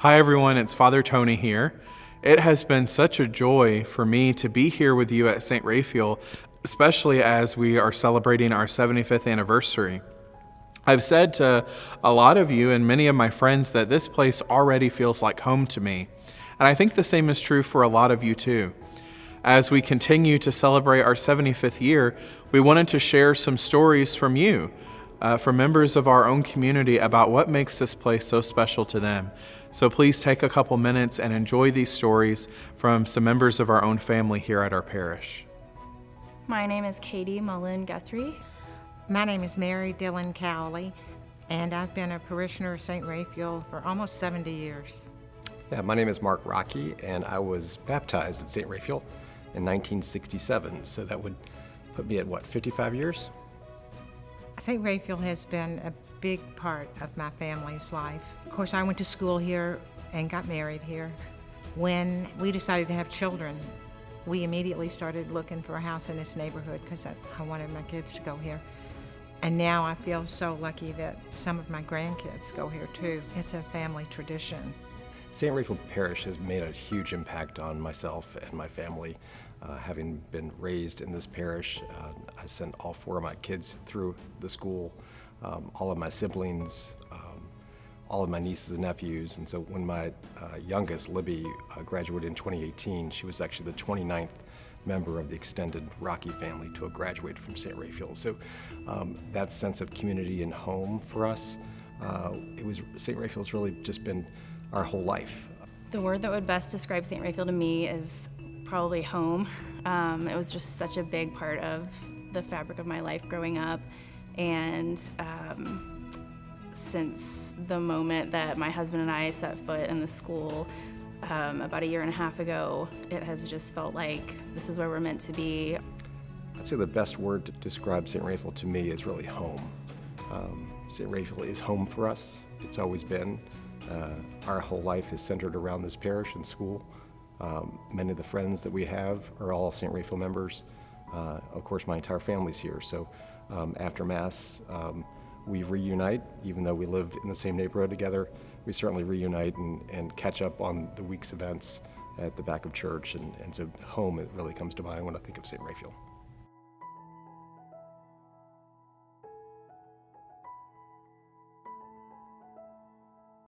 Hi, everyone. It's Father Tony here. It has been such a joy for me to be here with you at St. Raphael, especially as we are celebrating our 75th anniversary. I've said to a lot of you and many of my friends that this place already feels like home to me. And I think the same is true for a lot of you too. As we continue to celebrate our 75th year, we wanted to share some stories from you uh, from members of our own community about what makes this place so special to them. So please take a couple minutes and enjoy these stories from some members of our own family here at our parish. My name is Katie Mullen Guthrie. My name is Mary Dillon Cowley, and I've been a parishioner of St. Raphael for almost 70 years. Yeah, my name is Mark Rocky, and I was baptized at St. Raphael in 1967, so that would put me at what, 55 years? St. Raphael has been a big part of my family's life. Of course, I went to school here and got married here. When we decided to have children, we immediately started looking for a house in this neighborhood because I, I wanted my kids to go here. And now I feel so lucky that some of my grandkids go here too. It's a family tradition. St. Raphael Parish has made a huge impact on myself and my family. Uh, having been raised in this parish, uh, I sent all four of my kids through the school, um, all of my siblings, um, all of my nieces and nephews. And so when my uh, youngest, Libby, uh, graduated in 2018, she was actually the 29th member of the extended Rocky family to have graduated from St. Raphael. So um, that sense of community and home for us, uh, it was St. Raphael's really just been our whole life. The word that would best describe St. Raphael to me is probably home. Um, it was just such a big part of the fabric of my life growing up. And um, since the moment that my husband and I set foot in the school um, about a year and a half ago, it has just felt like this is where we're meant to be. I'd say the best word to describe St. Raphael to me is really home. Um, St. Raphael is home for us. It's always been. Uh, our whole life is centered around this parish and school. Um, many of the friends that we have are all St. Raphael members. Uh, of course, my entire family's here. So um, after Mass, um, we reunite, even though we live in the same neighborhood together. We certainly reunite and, and catch up on the week's events at the back of church. And, and so home, it really comes to mind when I think of St. Raphael.